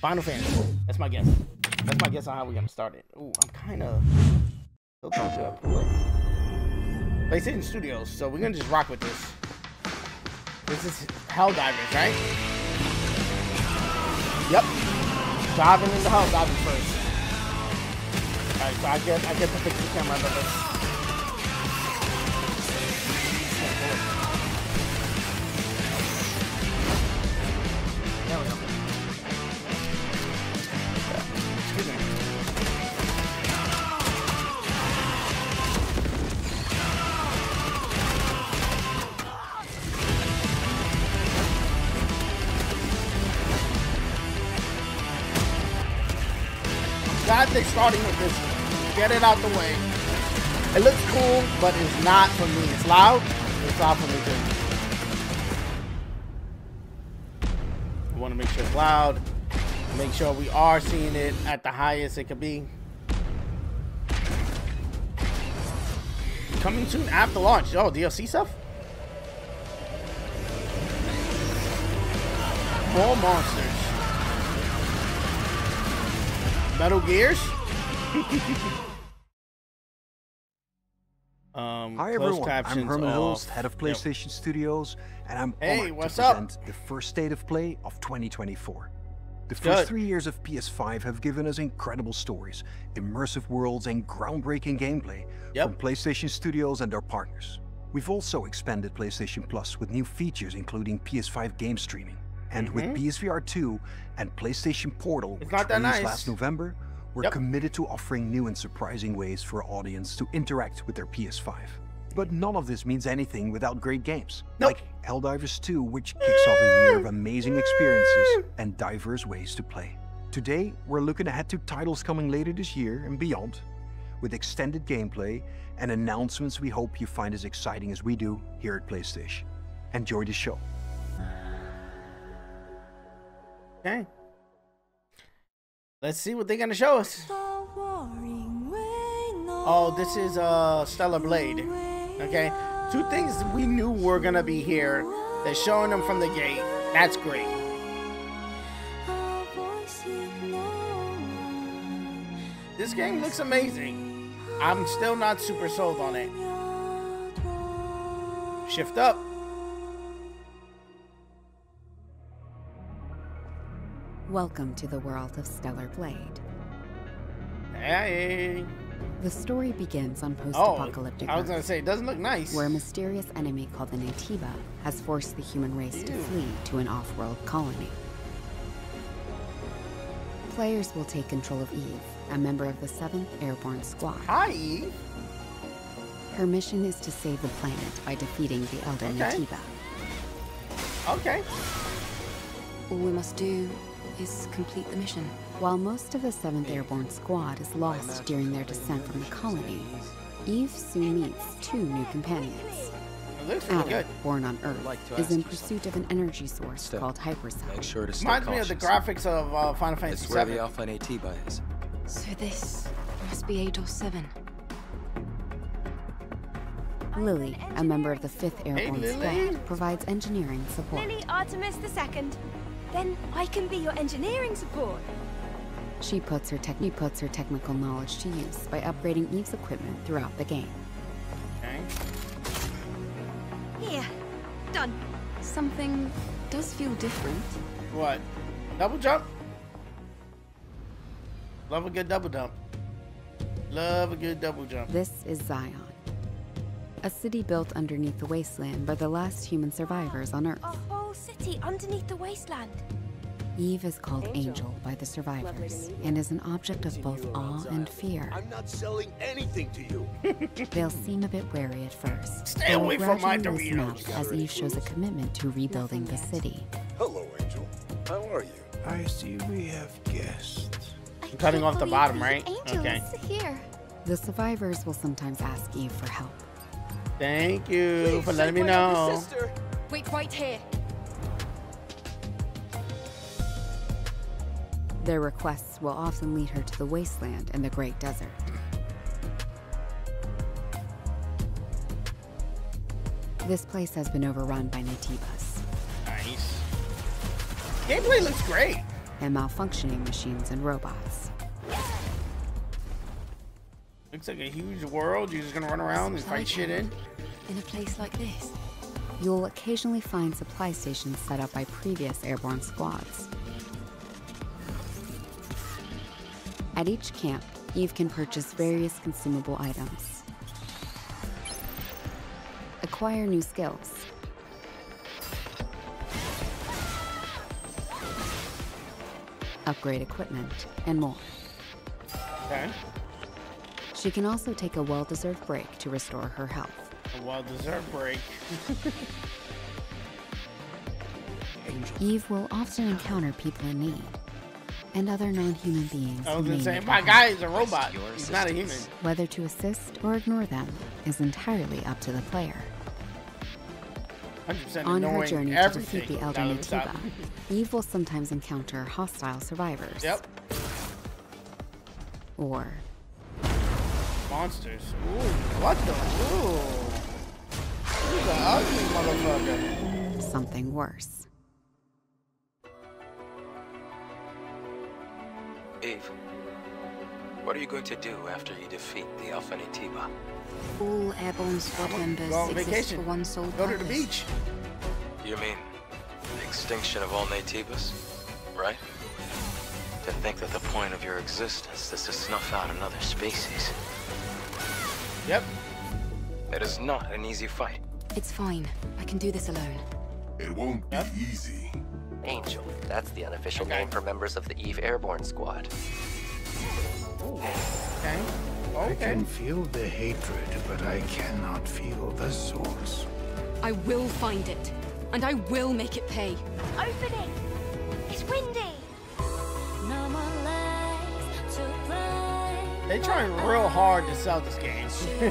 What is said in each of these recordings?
Final Fantasy. That's my guess. That's my guess on how we're gonna start it. Ooh, I'm kind of. Still trying to pull it. PlayStation Studios. So we're gonna just rock with this. This is Helldivers, right? Yep. Diving into Helldivers first. Alright, so I get I get to fix the camera under this. They're starting with this. Get it out the way. It looks cool, but it's not for me. It's loud. It's loud for me. I want to make sure it's loud. Make sure we are seeing it at the highest it could be. Coming soon after launch. Oh, DLC stuff? More monsters. Metal Gears? um, Hi everyone, I'm Hermen. Hulst, head of Yep. PlayStation Studios, and I'm Hey, honored what's to up? present the first state of play of 2024. The first Good. three years of PS5 have given us incredible stories, immersive worlds, and groundbreaking gameplay Yep. from PlayStation Studios and our partners. We've also expanded PlayStation Plus with new features including PS5 game streaming. And with PSVR 2 and PlayStation Portal, Mm-hmm. It's which released nice. last November, we're Yep. committed to offering new and surprising ways for our audience to interact with their PS5. But none of this means anything without great games, Nope. like Helldivers 2, which kicks off a year of amazing experiences and diverse ways to play. Today, we're looking ahead to titles coming later this year and beyond, with extended gameplay and announcements we hope you find as exciting as we do here at PlayStation. Enjoy the show. Okay. Let's see what they're gonna show us. Oh, this is uh Stellar Blade. Okay. Two things we knew were gonna be here. They're showing them from the gate. That's great. This game looks amazing. I'm still not super sold on it. Shift up. Welcome to the world of Stellar Blade. Hey. The story begins on Oh, post-apocalyptic I was gonna Earth, say it doesn't look nice. where a mysterious enemy called the Naytiba has forced the human race to flee to an off-world colony. Players will take control of Eve, a member of the 7th Airborne Squad. Hi, Eve. Her mission is to save the planet by defeating the Elder Okay. Naytiba. Okay. All we must do is complete the mission. While most of the 7th Airborne Squad is lost during their descent from the colony, Eve soon meets two new companions. It Adam, born on Earth, like is in pursuit of an energy source Step. called Hypercell. Make sure to stay Reminds me of the cautious. graphics of uh, Final Fantasy It's where the VII. Alpha Naytiba is. So this must be Eidos 7. Lily, a member of the 5th Airborne Lily. Squad, provides engineering support. Lily Artemis II. Then I can be your engineering support. She puts her, tech- he puts her technical knowledge to use by upgrading Eve's equipment throughout the game. Okay. Here. Done. Something does feel different. What? Double jump? Love a good double jump. Love a good double jump. This is Zion, a city built underneath the wasteland by the last human survivors on Earth. A whole city underneath the wasteland. Eve is called Angel by the survivors and is an object of both awe and fear. I'm not selling anything to you. They'll seem a bit wary at first. Stay but will away from my gradually listen Doritos. up As Eve shows a commitment to rebuilding the city. Hello, Angel. How are you? I see we have guests. I'm cutting off the bottom, right? Angels Okay. here. The survivors will sometimes ask Eve for help. Thank you for letting me know. Wait right here. Their requests will often lead her to the wasteland and the Great Desert. This place has been overrun by Naytibas. Nice. Gameplay looks great. and malfunctioning machines and robots. Looks like a huge world. You're just gonna run around and fight shit in. In a place like this. You'll occasionally find supply stations set up by previous airborne squads. At each camp, Eve can purchase various consumable items. Acquire new skills. Upgrade equipment, and more. Okay. She can also take a well-deserved break to restore her health. A well-deserved break. Eve will often encounter people in need and other non-human beings. I was gonna say, my guy is a robot. He's not a human. Whether to assist or ignore them is entirely up to the player. 100% On her knowing journey to defeat the elder let. Naytiba, Eve will sometimes encounter hostile survivors. Yep. Or Monsters. Ooh, what the? Ooh. He's an ugly motherfucker. something worse. Eve, what are you going to do after you defeat the Alpha Naytiba? All airborne squad members go on exist vacation. for one sole purpose. Go to the beach. You mean the extinction of all Naytibas, right? To think that the point of your existence is to snuff out another species. Yep. It is not an easy fight. It's fine. I can do this alone. It won't be easy. Angel. That's the unofficial Okay. name for members of the Eve Airborne Squad. Okay. Okay. I can feel the hatred, but I cannot feel the source. I will find it. And I will make it pay. Open it! It's windy! They trying real hard to sell this game.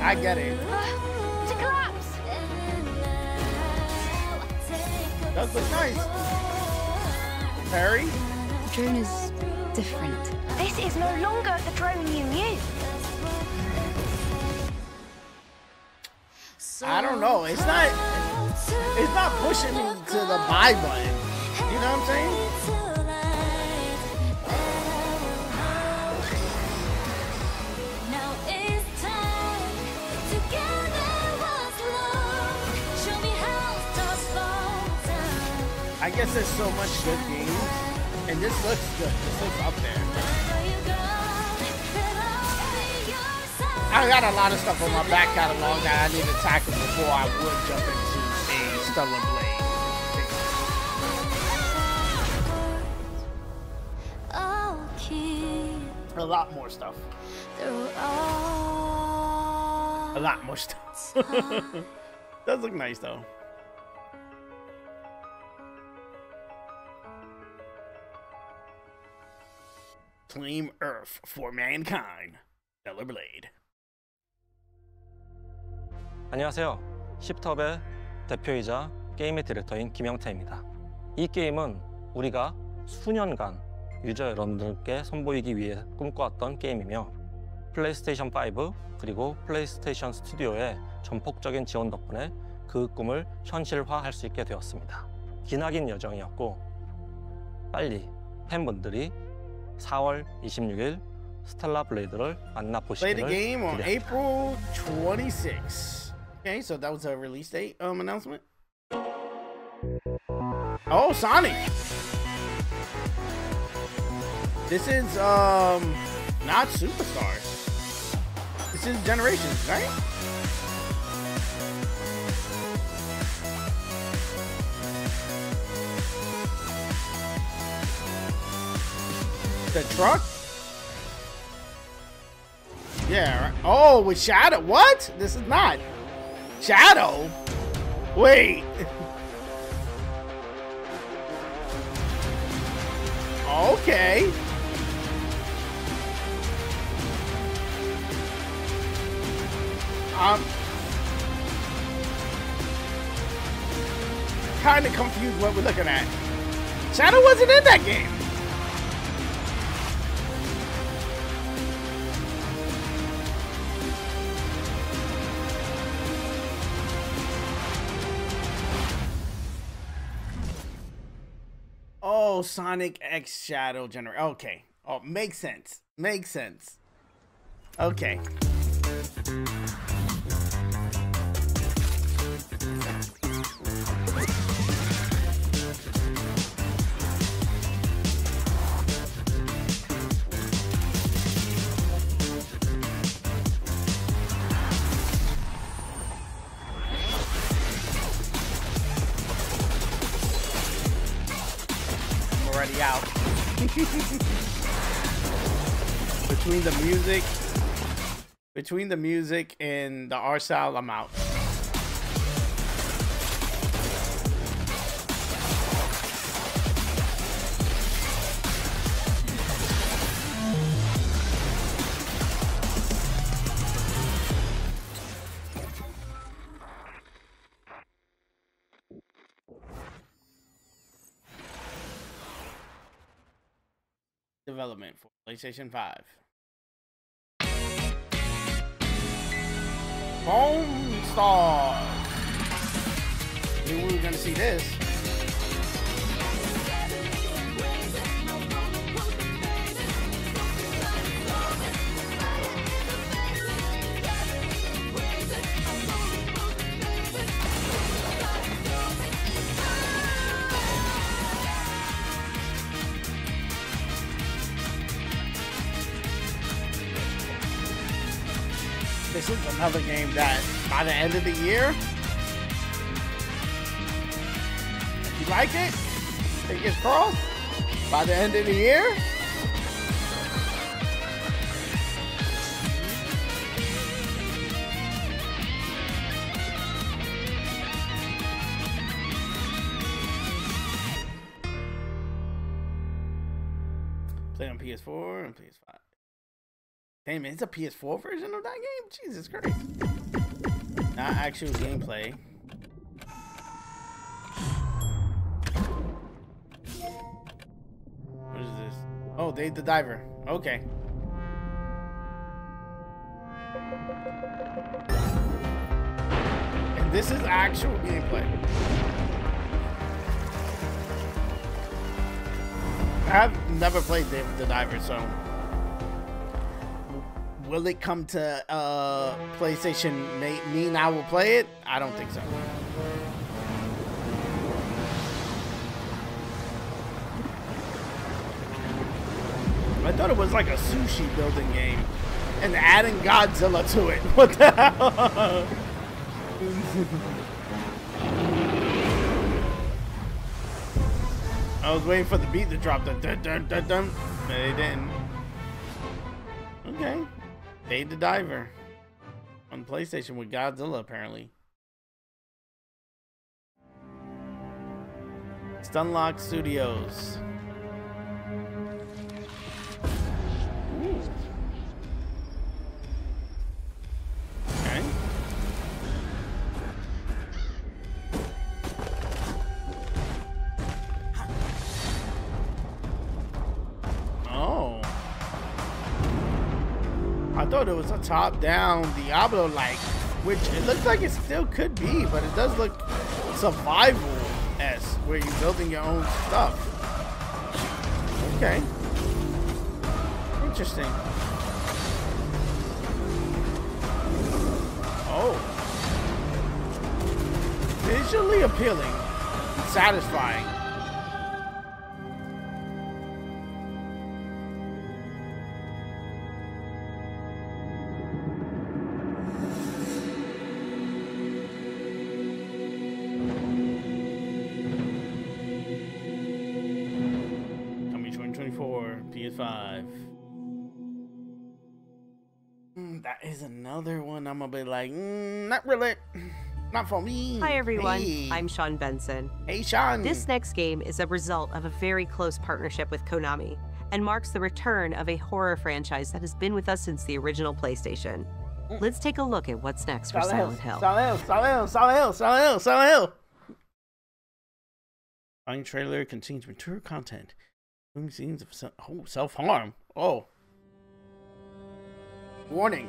I get it. Uh, to collapse! Does look nice. Harry? The drone is different. This is no longer the drone you knew. I don't know. It's not. It's not pushing me to the buy button. You know what I'm saying? I guess there's so much good games, and this looks good. This looks up there. I got a lot of stuff on my back catalog that I need to tackle before I would jump into a Stellar Blade. A lot more stuff. A lot more stuff. Does look nice though. Claim Earth for mankind. Stellar Blade. 안녕하세요. 십톱의 대표이자 게임의 디렉터인 김영태입니다. 이 게임은 우리가 수년간 유저 여러분들께 선보이기 위해 꿈꿔왔던 게임이며 플레이스테이션 5 그리고 플레이스테이션 스튜디오의 전폭적인 지원 덕분에 그 꿈을 현실화할 수 있게 되었습니다. 기나긴 여정이었고 빨리 팬분들이 4월 26일 스텔라 블레이드를 Play the 만나보시기를 game on 기대합니다. April 26th. Okay, so that was a release date um announcement. Oh, Sonic. This is um not Superstars. This is Generations, right? The truck? Yeah. Right. Oh, with Shadow. What? This is not Shadow. Wait. okay. Um, I'm kind of confused what we're looking at. Shadow wasn't in that game. Oh, Sonic X Shadow Generations. Okay. Oh, makes sense. Makes sense. Okay. Between the music, between the music and the art style, I'm out. Development for PlayStation 5. Bone Stars. Knew we were gonna see this. This is another game that by the end of the year, if you like it, fingers crossed, by the end of the year, play on PS4 and PS5. Damn, it's a PS4 version of that game? Jesus Christ. Not actual gameplay. What is this? Oh, Dave the Diver. Okay. And this is actual gameplay. I've never played Dave the Diver, so will it come to uh, PlayStation may, mean I will play it? I don't think so. I thought it was like a sushi building game and adding Godzilla to it. What the hell? I was waiting for the beat to drop. Dun, dun, dun, dun, dun. But it didn't. Okay. The Diver on PlayStation with Godzilla, apparently. Stunlock Studios. Thought it was a top-down Diablo-like, which it looks like it still could be, but it does look survival-esque, where you're building your own stuff. Okay. Interesting. Oh. Visually appealing. Satisfying. Mm, is another one I'm gonna be like, mm, not really. Not for me. Hi everyone, Hey. I'm Sean Benson. Hey Sean. This next game is a result of a very close partnership with Konami and marks the return of a horror franchise that has been with us since the original PlayStation. Let's take a look at what's next for Silent Hill. Silent Hill. Silent Hill. Silent Hill. Silent Hill. Silent Hill. Following trailer contains mature content. Including scenes of oh, self-harm. Oh. Warning.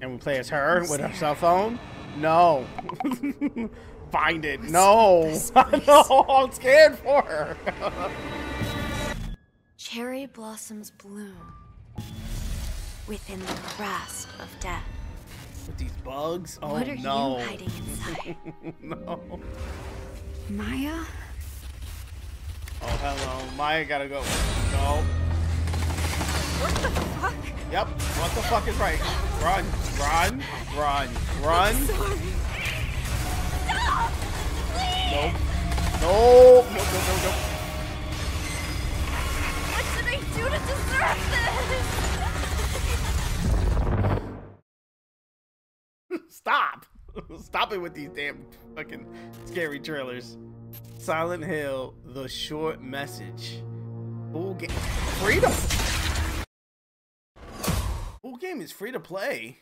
And we play as her with her cell phone? No. Find it. No. no, I'm scared for her. Cherry blossoms bloom within the grasp of death. With these bugs? Oh what are no. you hiding inside? no. Maya? Oh, hello. Maya gotta go. No. What the fuck? Yep. What the fuck is right? Run, run, run, run. Stop! Please! Nope. Nope. Nope, nope, nope, nope. What did I do to deserve this? Stop. Stop it with these damn fucking scary trailers. Silent Hill, the short message. Full game. Freedom. Game is free to play.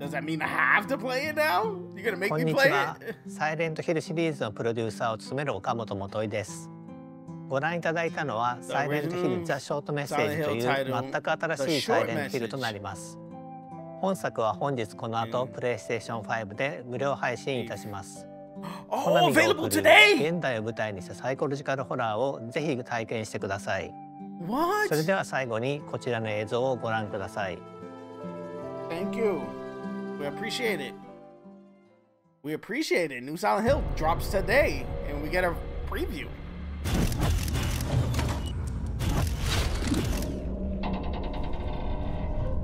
Does that mean I have to play it now? You're gonna make me play は it? サイレントヒルシリーズのプロデューサーを務める岡本元井ですご覧いただいたのはサイレントヒルザ・ショートメッセージという全く新しいサイレントヒルとなります本作は本日この後、プレイステーション5で無料配信いたしますコナ Oh, ミが送る!現代を舞台にしたサイコロジカルホラーをぜひ体験してください What? それでは最後にこちらの映像をご覧ください Thank you. We appreciate it. We appreciate it. New Silent Hill drops today, and we get a preview.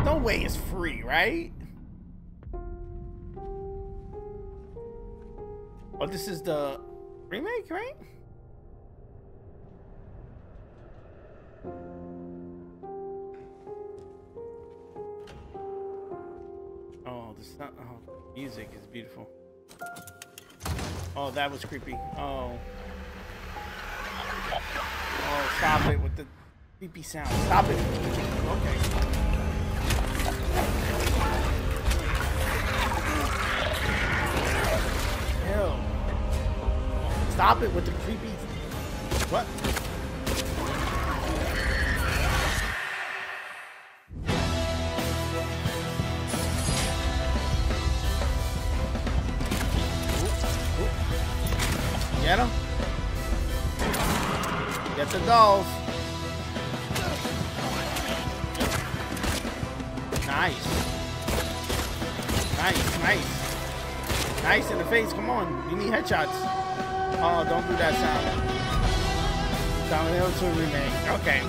No way it's free, right? Oh, this is the remake, right? Oh, the sound, oh, music is beautiful. Oh, that was creepy. Oh. Oh, stop it with the creepy sound. Stop it. Okay. Stop it with the creepy. What? Nice. Nice, nice. Nice in the face. Come on. You need headshots. Oh, don't do that sound. Silent Hill 2 remake. Okay.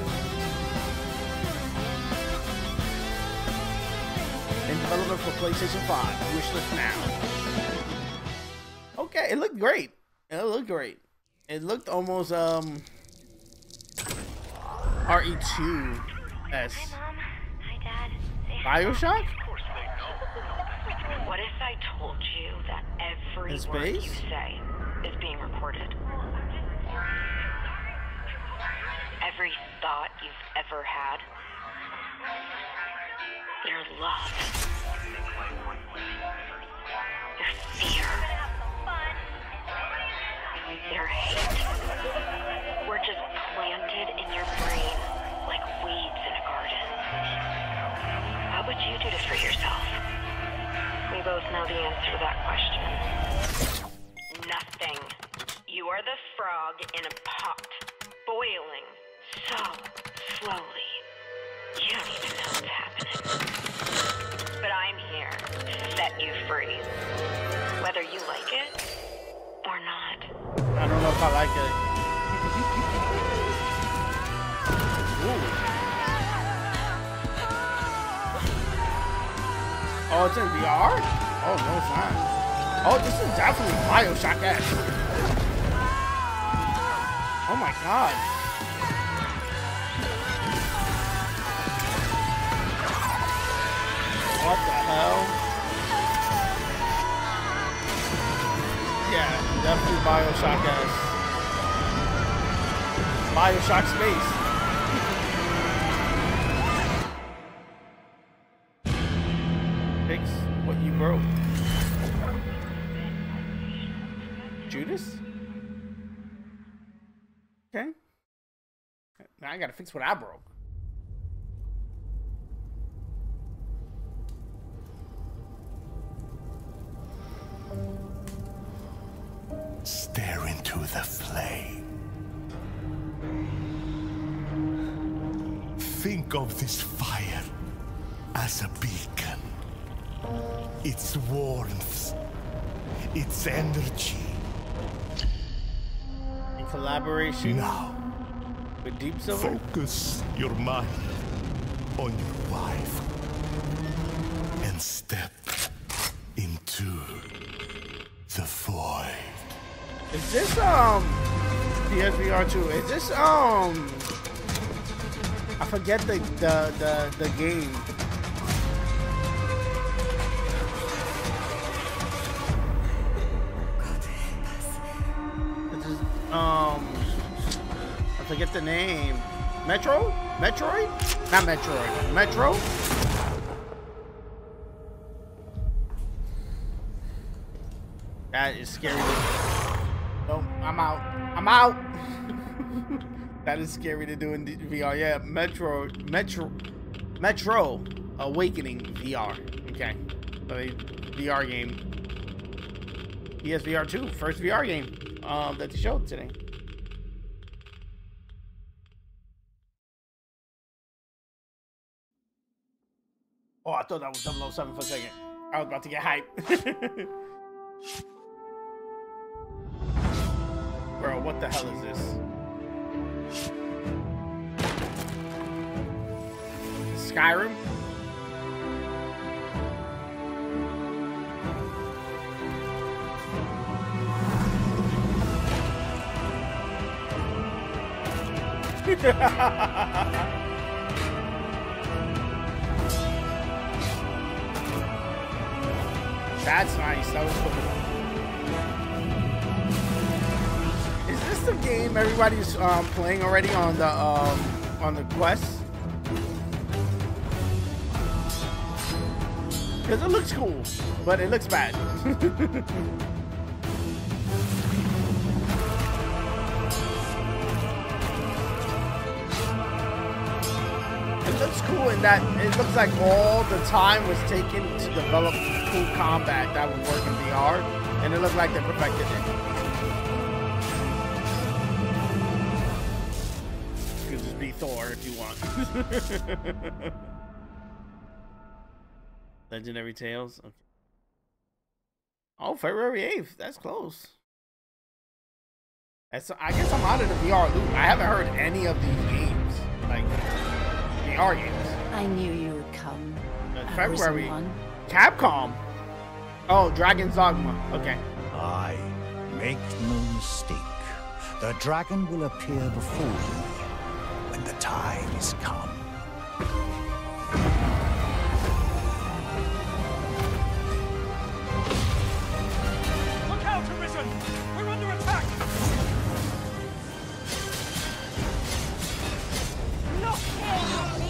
In development for PlayStation 5. Wishlist now. Okay, it looked great. It looked great. It looked almost um RE2 s Bioshock? Of course they know. What if I told you that every In word you say is being recorded? Every thought you've ever had? Your love. Your fear. Your hate. Were just planted in your brain would you do to free yourself? We both know the answer to that question. Nothing. You are the frog in a pot, boiling so slowly. You don't even know what's happening. But I'm here to set you free. Whether you like it or not. I don't know if I like it. Ooh. Oh, it's in VR? Oh, no, it's not. Oh, this is definitely Bioshock X. Oh my god. What the hell? Yeah, definitely Bioshock S. Bioshock Space. Okay. Now I gotta fix what I broke. Stare into the flame. Think of this fire as a beacon. Its warmth, its energy. Collaboration Now, with Deep Silver? focus your mind on your wife and step into the void. Is this um PSVR 2? Is this um I forget the the the, the game. Forget the name. Metro? Metroid? Not Metroid. Metro? That is scary. Nope, I'm out. I'm out. that is scary to do in VR. Yeah, Metro, Metro, Metro Awakening VR. Okay, so a VR game. PSVR 2, first VR game um, that they showed today. Oh, I thought that was 007 for a second. I was about to get hype. Bro, what the hell is this? Skyrim? That's nice. That was cool. Is this the game everybody's um, playing already on the um, on the quest? Because it looks cool, but it looks bad. it looks cool in that it looks like all the time was taken to develop cool combat that would work in VR, and it looked like they perfected it. You could just be Thor if you want. Legendary Tales. Okay. Oh, February 8th. That's close. That's, I guess I'm out of the VR loop. I haven't heard any of these games. Like, VR games. I knew you would come. February. Capcom. Oh, Dragon's Dogma. Okay. I make no mistake. The dragon will appear before you when the time is come. Look out, Arisen! We're under attack! Not here,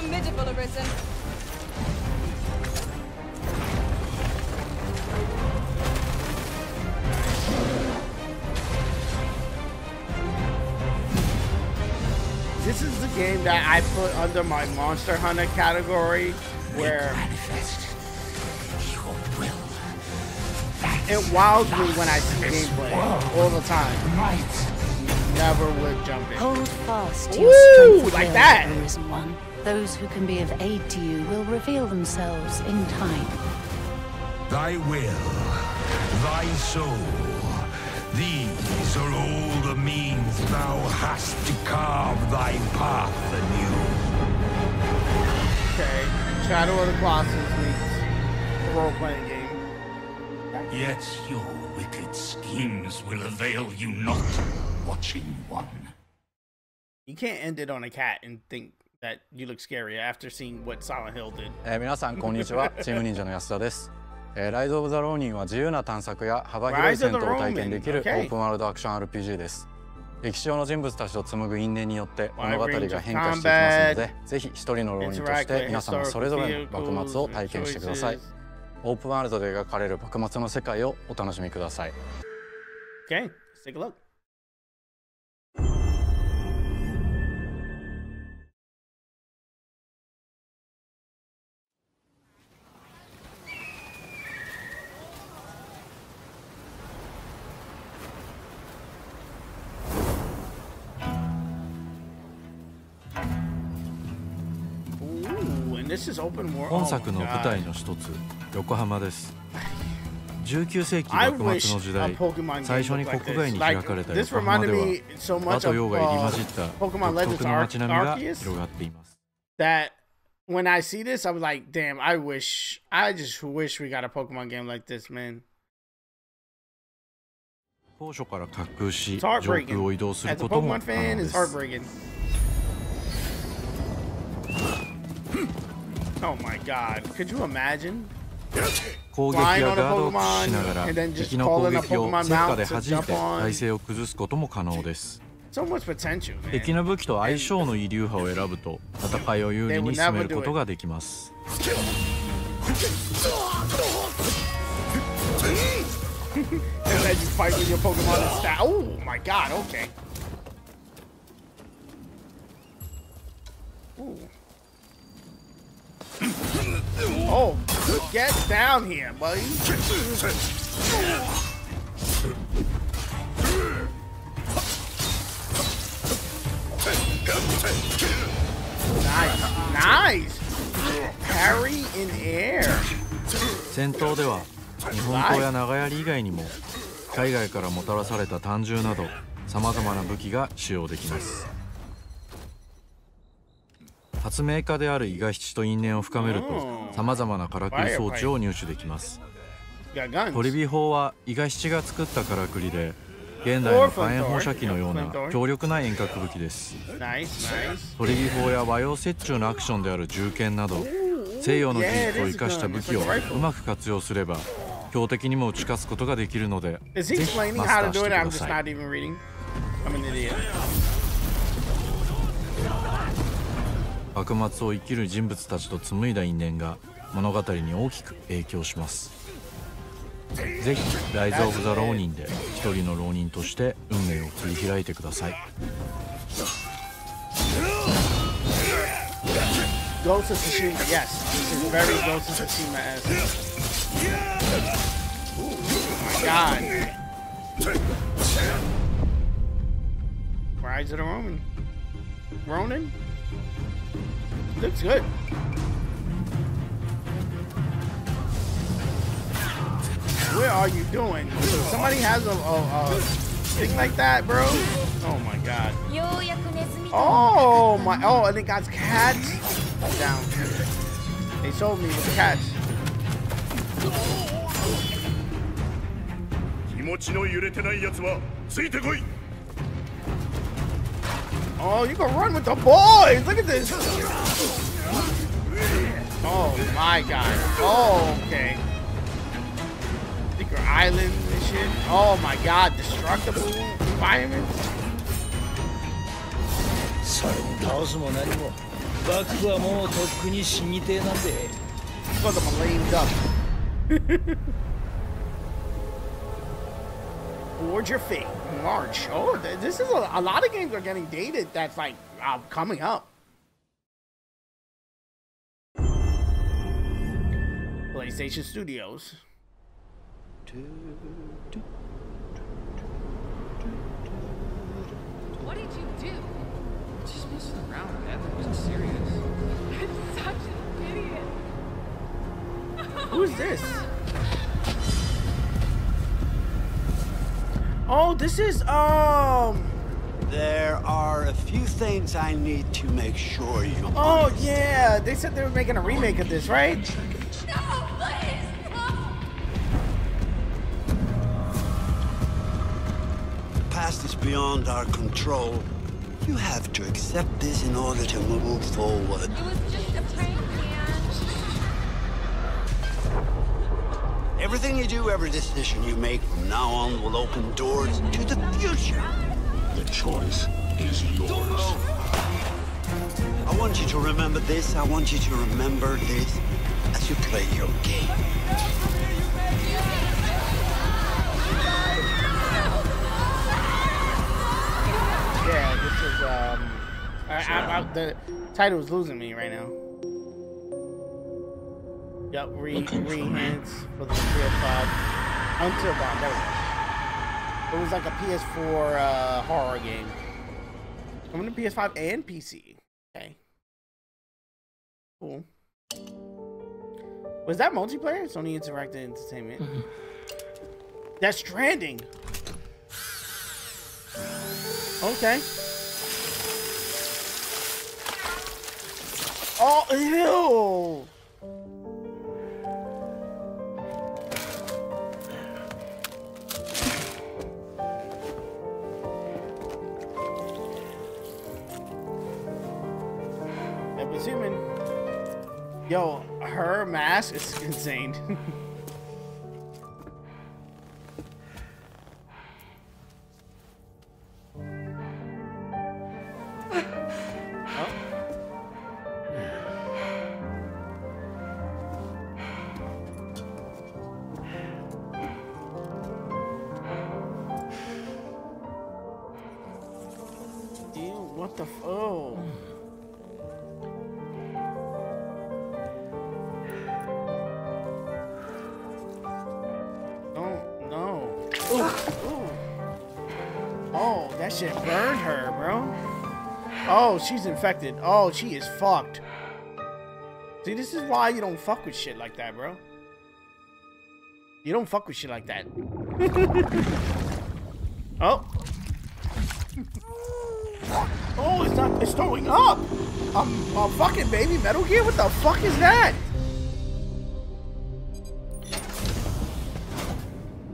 formidable, Arisen. This is the game that I put under my Monster Hunter category, where it wows me when I see gameplay all the time. Never would jump in. Hold fast to Woo! your strength of Like will, that. Arisen One. Those who can be of aid to you will reveal themselves in time. Thy will, thy soul, these are all the means thou hast to carve thy path anew. Okay, Shadow of the Colossus meets a role-playing game. Yet your wicked schemes will avail you not, watching one. You can't end it on a cat and think that you look scary after seeing what Silent Hill did. えー皆さんこんにちは。チーム忍者の安田です。えーライズ・オブ・ザ・ローニンは自由な探索や幅広い戦闘を体験できるオープンワールドアクション RPG です。歴史上の人物たちと紡ぐ因縁によって物語が変化していきますのでぜひ一人の浪人として皆様それぞれの幕末を体験してください。オープンワールドで描かれる幕末の世界をお楽しみください。Okay, let's take a look. 本 Oh 作の舞.台の一つ横浜です19世紀幕末の時代最初に国外.に開かれた横浜では和と洋が入り混じっ uh, た独特の街並みが広がっています that when I see this, I was like, damn, I wish, I just wish we got a Pokemon game like this, man. 高所から滑空し It's 上 heartbreaking. 空を移動する As a ことも Pokemon 可 fan, 能で it's す Oh my god. Could you imagine? 攻撃やガードを駆使しながら敵の攻撃を戦火で弾いて体勢を崩すことも可能です敵の武器と相性のいい流派を選ぶと戦いを有利に進めることができます Oh, get down here, buddy. Nice, nice. 戦闘では日本刀や長槍以外にも海外からもたらされた胆銃などさまざまな武器が使用できます。発明家である伊賀七と因縁を深めるとさまざまなからくり装置を入手できます.トリビ砲は伊賀七が作ったからくりで現代の火炎放射器のような強力な遠隔武器です.トリビ砲や和洋折衷のアクションである銃剣など西洋の技術を生かした武器をうまく活用すれば標的にも打ち勝つことができるのでぜひマスターして?ください幕末を生きる人物たちと紡いだ因縁が物語に大きく影響します。ぜひ「大イズ・オブ・ザ・浪人」で一人の浪人として運命を切り開いてください。Looks good. Where are you doing? Somebody has a, a, a thing like that, bro? Oh my god. ようやくネズミと Oh my! Oh, and it got cats down. They sold me with cats. 気持ちの揺れてない奴はついてこい Oh, you can run with the boys. Look at this. Oh my god. Oh, okay. Secret Island and shit. Oh my god. Destructible environments. それに倒すも何も幕府はもうとっくに死にてえなんで Because I'm a lame duck. Forge your fate. March. Oh, this is a, a lot of games are getting dated. That's like uh, coming up. PlayStation Studios. What did you do? Just messing around. It wasn't serious. Such an idiot. Who's this? Oh, this is um. There are a few things I need to make sure you. Oh yeah, they said they were making a remake of this, right? No, please. The past is beyond our control. You have to accept this in order to move forward. It was just a prank, man. Everything you do, every decision you make from now on will open doors to the future. The choice is yours. I want you to remember this. I want you to remember this as you play your game. Yeah, this is um. I, I, I, the title is losing me right now. Yup, re re hands for the PS5 Until Dawn. There we go. It was like a PS4 uh, horror game. Coming to PS5 and PC. Okay. Cool. Was that multiplayer? Sony Interactive Entertainment. Mm-hmm. That's Stranding. Okay. Oh, ew. Yo, her mask is insane. infected. Oh, she is fucked. See, this is why you don't fuck with shit like that, bro. You don't fuck with shit like that. oh. Oh, it's not. It's throwing up. Um, a fucking baby Metal Gear. What the fuck is that?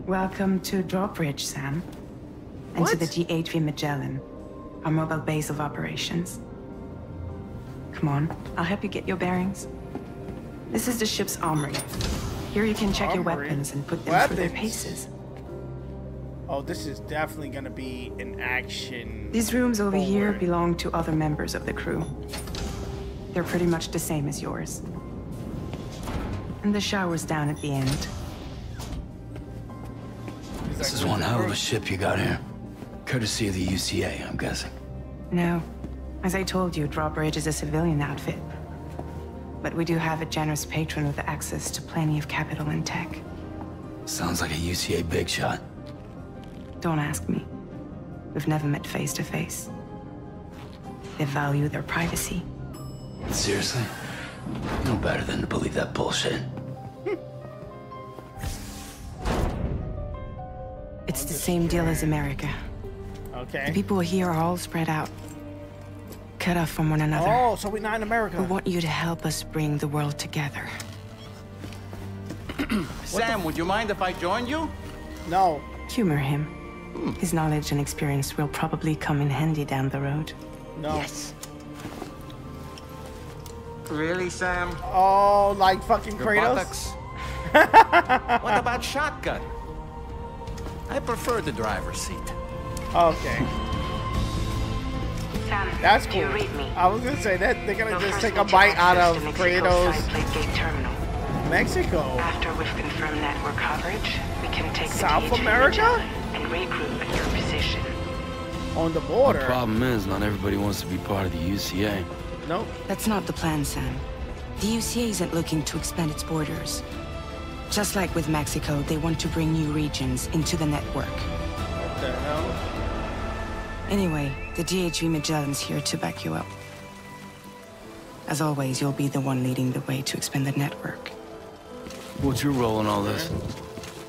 Welcome to Drawbridge, Sam. And to the DHV Magellan, our mobile base of operations. Come on, I'll help you get your bearings. This is the ship's armory. Here you can check your weapons and put them through their paces. Oh, this is definitely gonna be an action. These rooms over here belong to other members of the crew. They're pretty much the same as yours. And the shower's down at the end. This is one hell of a ship you got here. Courtesy of the UCA, I'm guessing. No. As I told you, Drawbridge is a civilian outfit. But we do have a generous patron with access to plenty of capital and tech. Sounds like a UCA big shot. Don't ask me. We've never met face to face. They value their privacy. Seriously? No better than to believe that bullshit. It's the same deal as America. Okay. The people here are all spread out, cut off from one another. Oh, so we're not in America. We want you to help us bring the world together. Sam, would you mind if I joined you? No. Humor him. Hmm. His knowledge and experience will probably come in handy down the road. No. Yes. Really, Sam? Oh, like fucking Your Kratos. what about shotgun? I prefer the driver's seat. Okay. Sam, That's cool. you read me? I was gonna say that they're gonna You'll just take a bite out of the Mexico Kratos. plate gate terminal. Mexico. After we've confirmed network coverage, we can take South the America? And regroup at your position. On the border. The problem is, not everybody wants to be part of the UCA. Nope. That's not the plan, Sam. The UCA isn't looking to expand its borders. Just like with Mexico, they want to bring new regions into the network. What the hell? Anyway, the DHV Magellan's here to back you up. As always, you'll be the one leading the way to expand the network. What's your role in all this?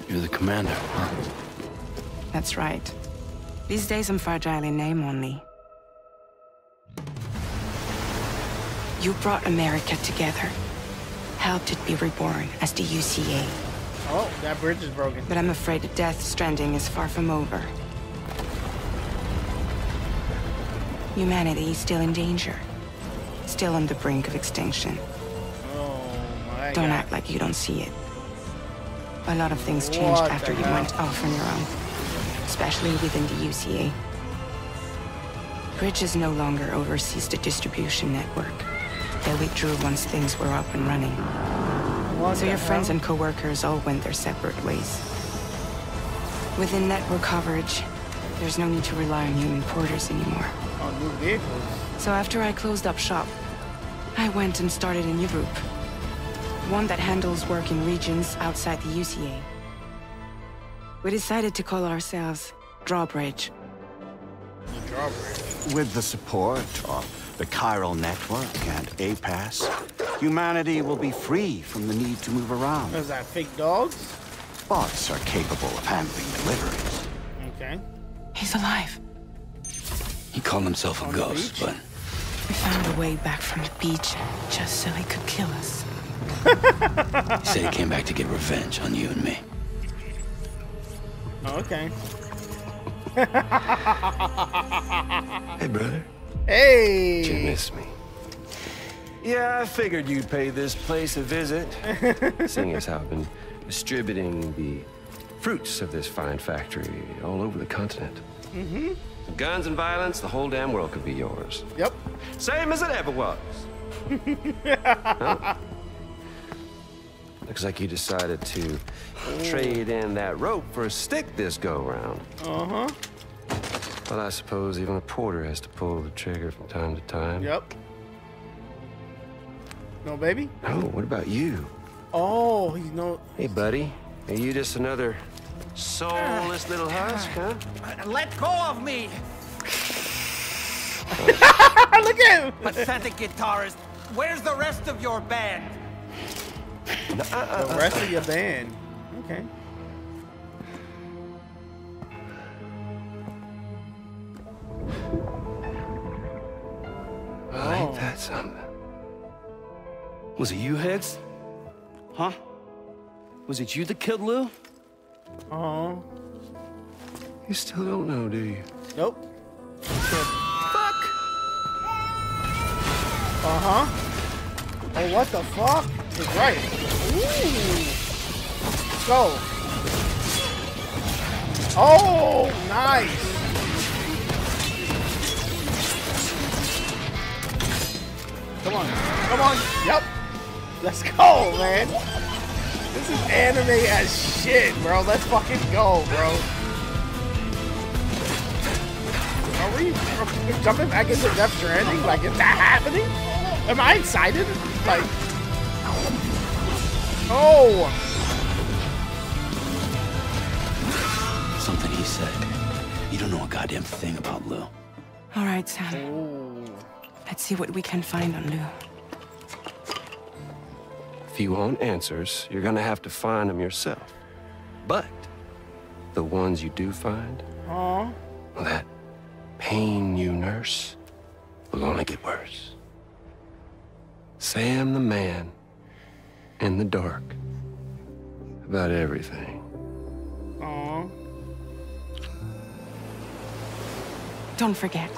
You're the commander, huh? That's right. These days I'm fragile in name only. You brought America together. Helped it be reborn as the UCA. Oh, that bridge is broken. But I'm afraid that Death Stranding is far from over. Humanity is still in danger. Still on the brink of extinction. Oh my Don't god. act like you don't see it. A lot of things changed what after you went off on your own, especially within the UCA. Bridges no longer oversees the distribution network. They withdrew once things were up and running. What so your hell? friends and co-workers all went their separate ways. Within network coverage, there's no need to rely on human porters anymore. On new vehicles? So after I closed up shop, I went and started a new group. One that handles work in regions outside the UCA. We decided to call ourselves Drawbridge. The Drawbridge? With the support of the Chiral Network and APAS, humanity will be free from the need to move around. Is that fake dogs? Bots are capable of handling deliveries. Okay. He's alive. He called himself a ghost, but... We found a way back from the beach just so he could kill us. he said he came back to get revenge on you and me. Oh, okay. hey, brother. Hey! Did you miss me? Yeah, I figured you'd pay this place a visit, seeing as how I've been distributing the fruits of this fine factory all over the continent. Mm-hmm. Guns and violence, the whole damn world could be yours. Yep. Same as it ever was. huh? Looks like you decided to trade in that rope for a stick this go-round. Uh-huh. Well, I suppose even a porter has to pull the trigger from time to time. Yep. No, baby? Oh, what about you? Oh, he's no... Hey, buddy. Are you just another soulless little husk, huh? Let go of me! Look at him! Pathetic guitarist. Where's the rest of your band? The rest of your band. Okay. Well, oh. ain't that something? Was it you, Higgs? Huh? Was it you that killed Lou? Oh. You still don't know, do you? Nope. Fuck! Uh-huh. Oh, what the fuck? He's right. Ooh. Let's go. Oh, nice. Come on. Come on. Yep. Let's go, man. This is anime as shit, bro. Let's fucking go, bro. Are we jumping back into Death Stranding? Like, is that happening? Am I excited? Like, oh! Something he said. You don't know a goddamn thing about Lou. All right, Sam. Ooh. Let's see what we can find on Lou. If you want answers, you're gonna have to find them yourself. But the ones you do find, Aww. that pain you nurse will only get worse. Sam the man in the dark about everything. Aww. Don't forget,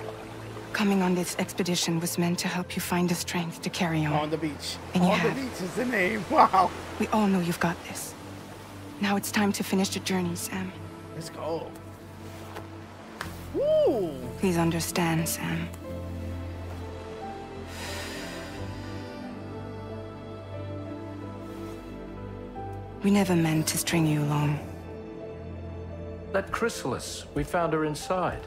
coming on this expedition was meant to help you find the strength to carry on. On the beach. And on you the have. beach is the name. Wow. We all know you've got this. Now it's time to finish the journey, Sam. Let's go. Woo! Please understand, Sam. We never meant to string you along. That chrysalis, we found her inside.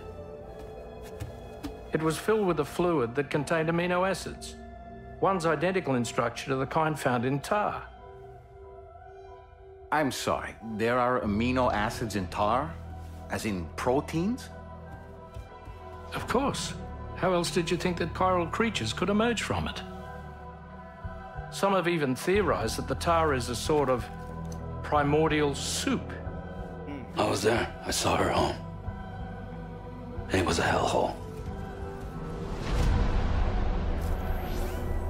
It was filled with a fluid that contained amino acids. One's identical in structure to the kind found in tar. I'm sorry, there are amino acids in tar? As in proteins? Of course. How else did you think that chiral creatures could emerge from it? Some have even theorized that the tar is a sort of primordial soup. I was there. I saw her home. And it was a hellhole.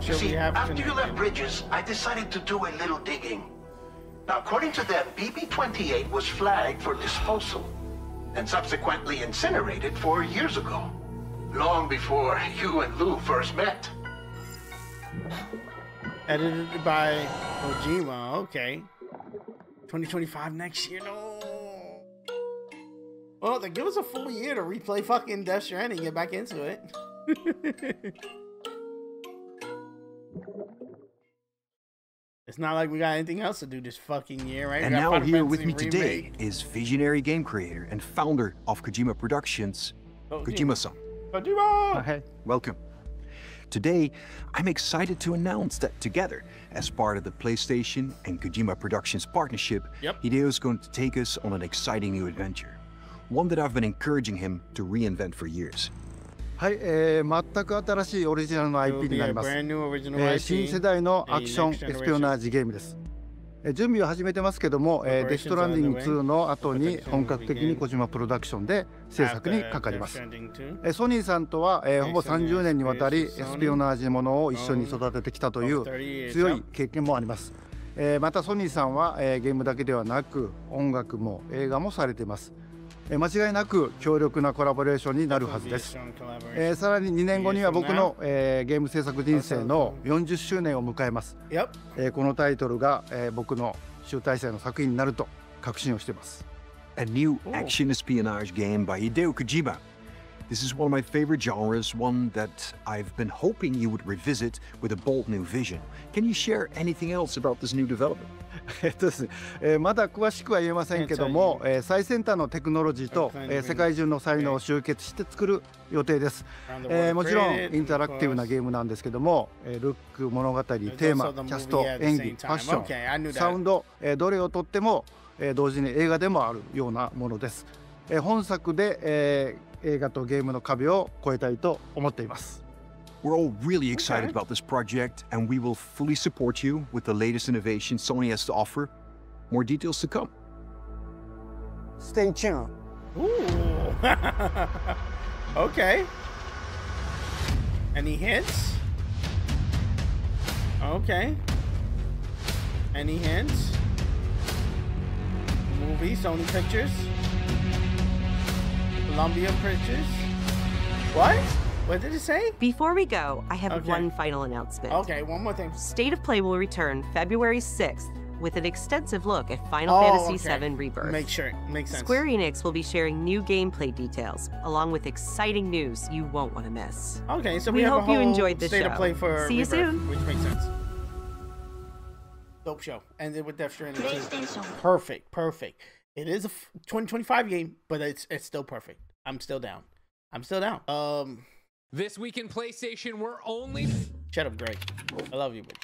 You see, after you left Bridges, I decided to do a little digging. Now, according to them, BB-28 was flagged for disposal and subsequently incinerated four years ago, long before you and Lou first met. Edited by Kojima, okay. 2025 next year. No. Well, they give us a full year to replay fucking Death Stranding and get back into it. it's not like we got anything else to do this fucking year, right? And now Final here Fantasy with me remake. today is visionary game creator and founder of Kojima Productions, oh, Kojima-san. Kojima! Oh, okay, welcome. Today, I'm excited to announce that together, as part of the PlayStation and Kojima Productions partnership, yep. Hideo is going to take us on an exciting new adventure. One that I've been encouraging him to reinvent for years. はい、えー、全く新しいオリジナルの IP になります、えー、新世代のアクションエスピオナージゲームです準備を始めてますけども、えー、デストランディング2の後に本格的に小島プロダクションで制作にかかります。えー、ソニーさんとは、えー、ほぼ30年にわたりエスピオナージものを一緒に育ててきたという強い経験もあります。えー、またソニーさんは、えー、ゲームだけではなく音楽も映画もされています。間違いなく強力なコラボレーションになるはずです、えー、さらに2年後には僕の、えー、ゲーム制作人生の40周年を迎えます、えー、このタイトルが、えー、僕の集大成の作品になると確信をしています A new action espionage game by Hideo Kojima This is one of my favorite genres, one that I've been hoping you would revisit with a bold new vision. Can you share anything else about this new development? えっとですね、えー、まだ詳しくは言えませんけども、えー、最先端のテクノロジーと、えー、世界中の才能を集結して作る予定です、えー、もちろんインタラクティブなゲームなんですけども、えー、ルック物語テーマキャスト演技ファッションサウンド、えー、どれをとっても、えー、同時に映画でもあるようなものです、えー、本作で、えー、映画とゲームの壁を越えたいと思っています We're all really excited okay. about this project, and we will fully support you with the latest innovations Sony has to offer. More details to come. Stay tuned. Ooh. okay. Any hints? Okay. Any hints? Movie, Sony Pictures? Columbia Pictures? What? What did it say? Before we go, I have okay. one final announcement. Okay, one more thing. State of Play will return February 6th with an extensive look at Final oh, Fantasy okay. VII Rebirth. Make sure, makes sense. Square Enix will be sharing new gameplay details, along with exciting news you won't want to miss. Okay, so we, we hope you enjoyed the state show. Of play for See Rebirth, you soon. Which makes sense. Dope show. Ended with Death Stranding. Perfect, perfect. It is a 2025 game, but it's it's still perfect. I'm still down. I'm still down. Um. This week in PlayStation, we're only. Shut up, Greg. I love you, but.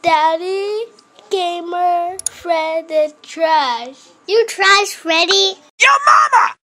Daddy, gamer, Fred, the trash. You trash, Freddy? Your mama!